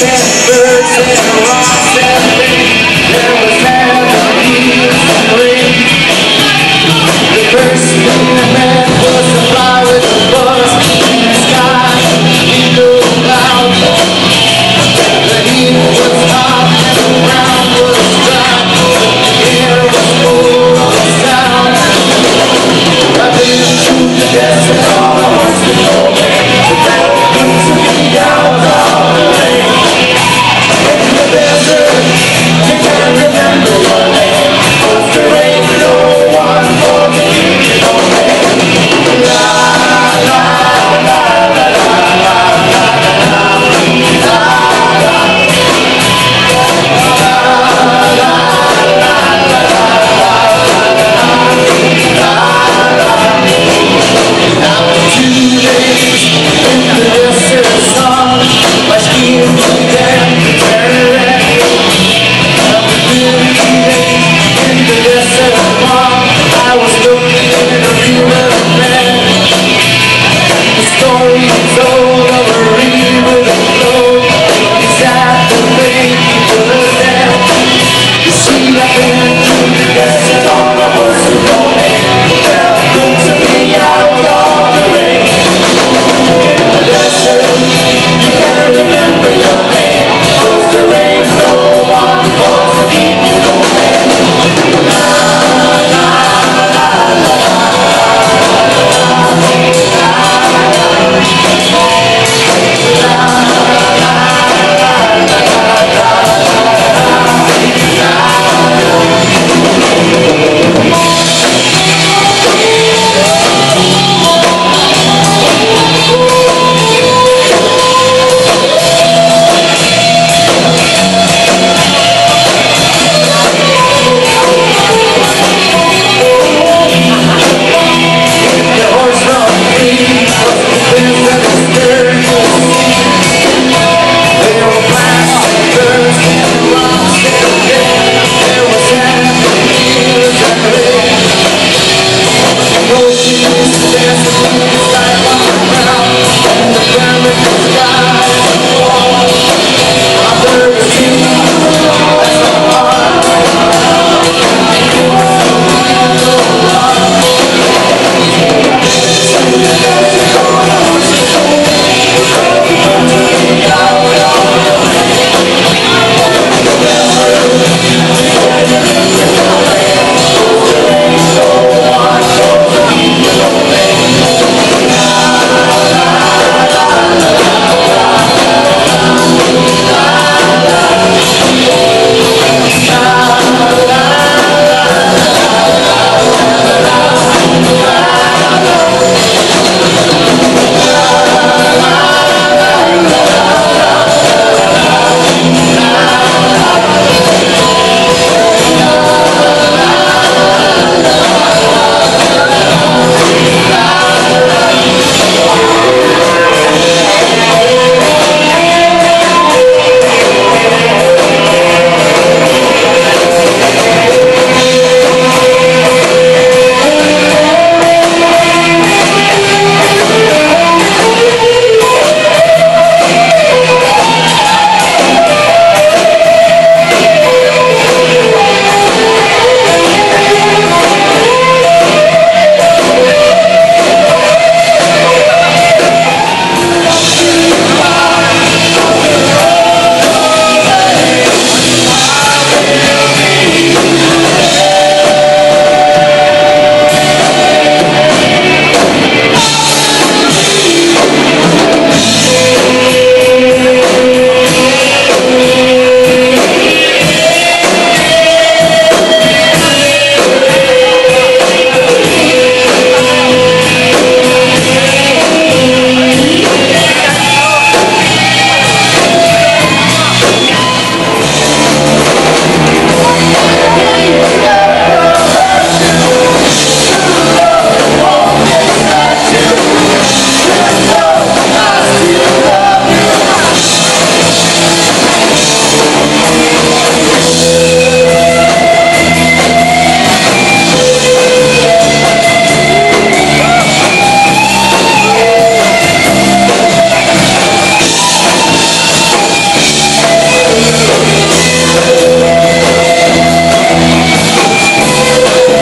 said